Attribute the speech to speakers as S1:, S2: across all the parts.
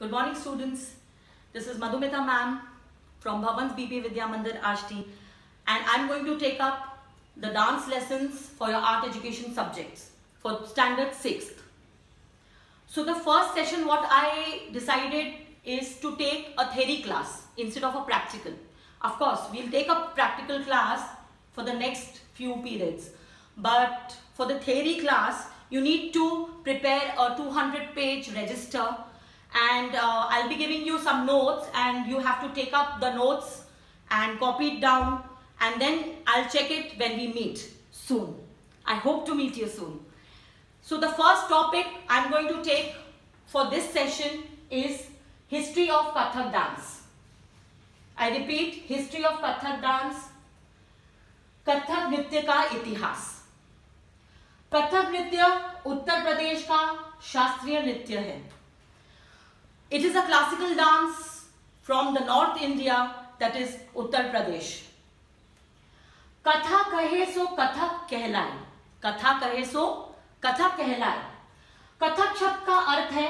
S1: Good morning students. This is Madhumita ma'am from Bhavan's BP Vidya Mandir Ashti and I'm going to take up the dance lessons for your art education subjects for standard 6th. So the first session what I decided is to take a theory class instead of a practical. Of course, we'll take a practical class for the next few periods. But for the theory class, you need to prepare a 200 page register and uh, I'll be giving you some notes and you have to take up the notes and copy it down and then I'll check it when we meet soon. I hope to meet you soon. So the first topic I'm going to take for this session is history of Kathak dance. I repeat, history of Kathak dance, Kathak नृत्य का इतिहास कथक नृत्य उत्तर प्रदेश का शास्त्रीय नृत्य है It is a classical dance from the north India that is Uttar Pradesh कथा कहे सो कथक कहलाए कथा कहे सो कथक कहलाए कथक शब्द का अर्थ है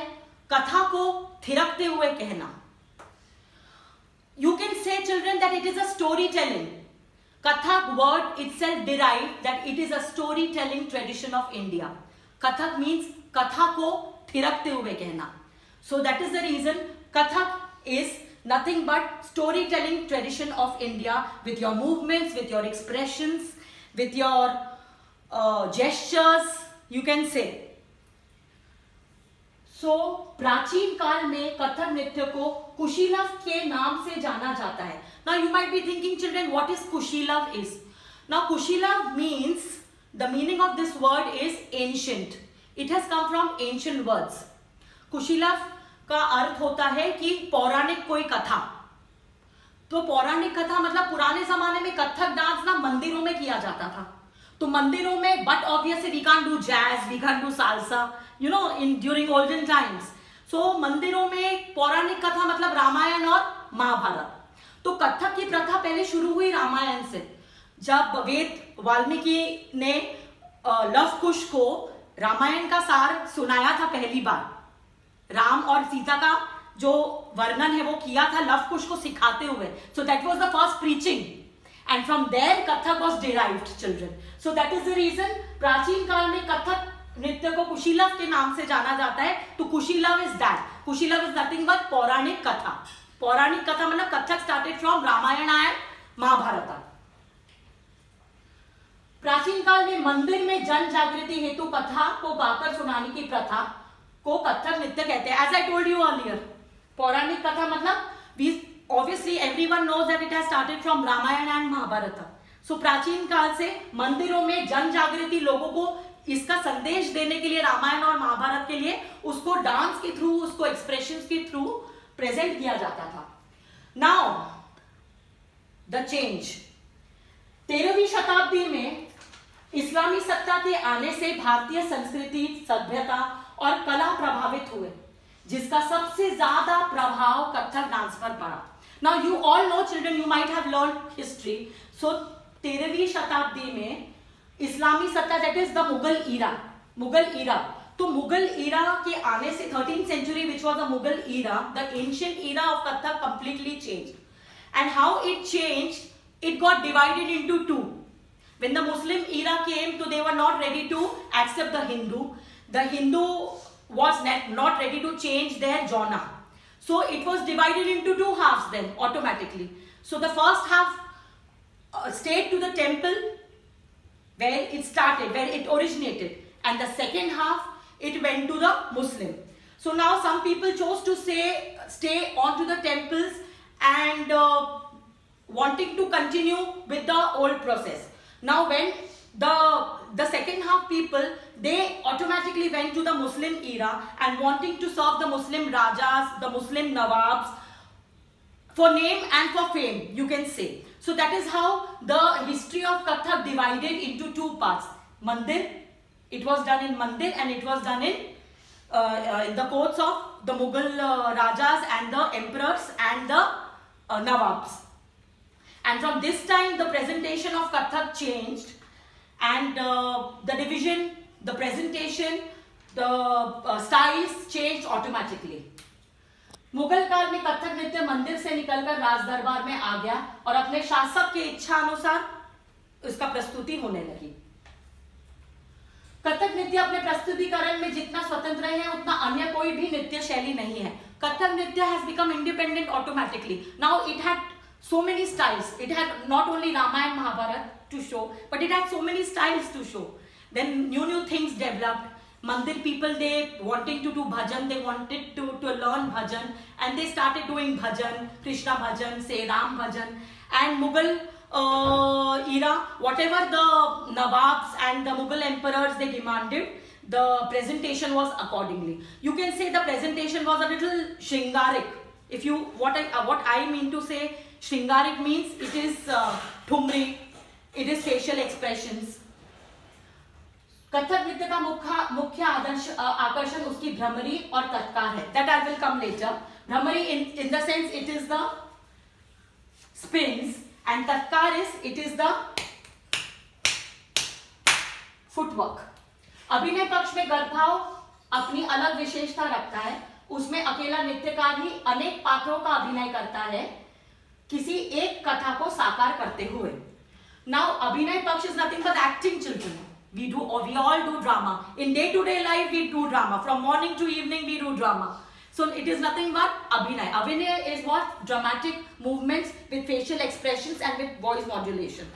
S1: कथा को थिरकते हुए कहना you can say children that it is a story telling Kathak Kathak word itself derived that it is a storytelling tradition of India. Kathak means katha ko thirakte hue kehna. So that is the reason Kathak is nothing but storytelling tradition of India with your movements, with your expressions, with your uh, gestures, you can say. So so, प्राचीन काल में कथक नृत्य को कुशीलव के नाम से जाना जाता है Now you might be thinking children what is Kushilav is. Now Kushilav means the meaning of this word is ancient. It has come from ancient words. Kushilav का अर्थ होता है कि पौराणिक कोई कथा। तो पौराणिक कथा मतलब पुराने जमाने में कथक डांस ना मंदिरों में किया जाता था। तो मंदिरों में but obviously we can do jazz we can do salsa you know in during olden times so मंदिरों में पौराणिक कथा मतलब रामायण और महाभारत। तो कथक की प्रथा पहले शुरू हुई रामायण से। जब वेद वाल्मीकि ने लव कुश को रामायण का सार सुनाया था पहली बार। राम और सीता का जो वर्णन है, वो किया था लव कुश को सिखाते हुए। So that was the first preaching and from there Kathak was derived children so that is the reason प्राचीन काल में कथक नृत्य को कुशीलव के नाम से जाना जाता है। तो कुशीलव इज़ दैट कुशीलव इज़ नथिंग बट पौराणिक कथा। पौराणिक कथा मतलब Kathak started from Ramayan and Mahabharat प्राचीन काल में मंदिर में जन जागृति हेतु कथा को गाकर सुनाने की प्रथा को कथक नृत्य कहते हैं। As I told you earlier पौराणिक कथा मतलब obviously everyone knows that it has started from Ramayan and Mahabharat so प्राचीन काल से मंदिरों में जन जागृति लोगों को इसका संदेश देने के लिए रामायण और महाभारत के लिए उसको डांस के थ्रू उसको एक्सप्रेशन के थ्रू प्रेजेंट किया जाता था। नाउ द चेंज तेरहवीं शताब्दी में इस्लामी सत्ता के आने से भारतीय संस्कृति, सभ्यता और जिसका सबसे ज़्यादा प्रभाव कथक डांस पर पड़ा। Now you all know children you might have learn history so तेरहवीं शताब्दी में इस्लामी सत्ता that is the Mughal era Mughal era तो मुगल ईरा के आने से thirteen century which was the Mughal era the ancient era of Kathak completely change and how it change it got divided into two. When the Muslim era came to, they were not ready to accept the Hindu. The Hindu was not ready to change their jhana. So it was divided into two halves then automatically. So the first half uh, stayed to the temple where it started, where it originated. And the second half it went to the Muslim. So now some people chose to say, stay on to the temples and uh, wanting to continue with the old process. Now when the, the second half people, they automatically went to the Muslim era and wanting to serve the Muslim Rajas, the Muslim Nawabs, for name and for fame, you can say. So that is how the history of Kathak divided into two parts. Mandir it was done in Mandir and it was done in, uh, uh, in the courts of the Mughal uh, Rajas and the emperors and the uh, Nawabs. And from this time the presentation of Kathak changed and uh, the division, the presentation, the uh, styles changed automatically. Mughal काल में कथक नृत्य मंदिर से निकलकर राज दरबार में आ गया और अपने शासक की इच्छा अनुसार उसका प्रस्तुति होने लगी। कथक नृत्य अपने प्रस्तुतिकरण में जितना स्वतंत्र है उतना अन्य कोई भी नृत्य शैली नहीं है। कथक नृत्य has become independent automatically now it had so many styles. It had not only ramayana mahabharat to show but it had so many styles to show. Then new new things developed. Mandir people they wanted to do bhajan. They wanted to to learn bhajan. And they started doing bhajan krishna bhajan say ram bhajan. And mughal uh, era, whatever the Nawabs and the Mughal emperors they demanded, the presentation was accordingly. You can say the presentation was a little shringarik. If you, what I, uh, what I mean to say, shringarik means it is uh, thumri, facial Kathak नृत्य का मुख्य मुख्य आदर्श आकर्षण उसकी भ्रमरी और तत्कार है। That I will come later Bhramari in in the sense it is the spins and tatkar is, it is the footwork. अभिनय पक्ष में गर्भाव अपनी अलग विशेषता रखता है। उसमें अकेला नृत्यकार ही अनेक पात्रों का अभिनय करता है। किसी एक कथा को साकार करते हुए। नाउ अभिनय पक्ष is nothing but acting children we do or we all do drama in day to day life we do drama from morning to evening we do drama So it is nothing but abhinay. Abhinay is what? Dramatic movements with facial expressions and with voice modulation.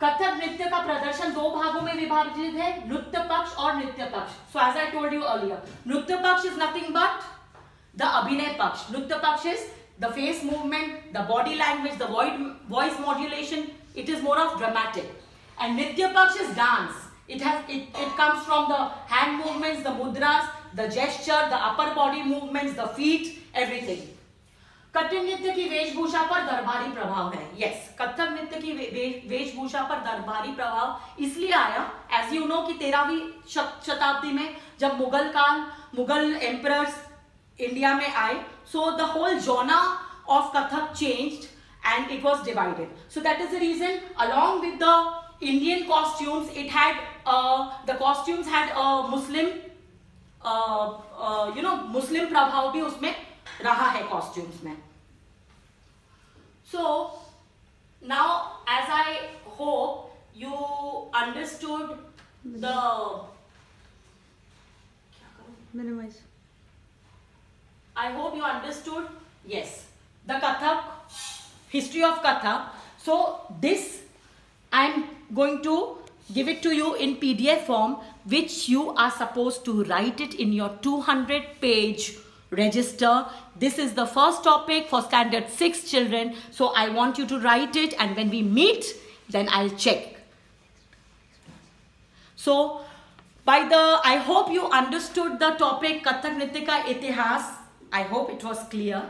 S1: Kathak नृत्य का प्रदर्शन दो भागों में विभाजित है नृत्य पक्ष और नृत्य पक्ष so as I told you earlier नृत्य पक्ष इज़ नथिंग बट द अभिनय पक्ष नृत्य पक्ष is the face movement, the body language, the voice modulation, it is more of dramatic. And Nritya Paksh dance. It has it, it comes from the hand movements, the mudras, the gesture, the upper body movements, the feet, everything. Kathak नृत्य की वेशभूषा पर दरबारी प्रभाव है yes Kathak नृत्य की वेशभूषा पर दरबारी प्रभाव इसलिए आया एज यू नो कि तेरहवीं शताब्दी में जब मुगल काल मुगल एम्परर्स इंडिया में आए. So the whole genre of Kathak change and it was divided so that is the reason along with the Indian costumes it had the costumes had Muslim you know Muslim प्रभाव भी उसमें रहा है costumes में so now as I hope you understood the
S2: minimize.
S1: I hope you understood yes the Kathak history of Kathak so this I'm going to give it to you in PDF form which you are supposed to write it in your 200 page register. This is the first topic for standard 6 children. So I want you to write it and when we meet then I'll check. So by the, I hope you understood the topic Kathak Nritya Ka Itihas. I hope it was clear.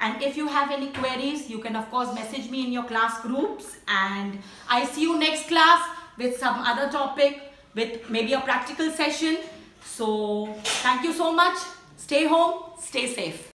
S1: And if you have any queries, you can of course message me in your class groups. And I see you next class with some other topic, with maybe a practical session. So thank you so much. Stay home, stay safe.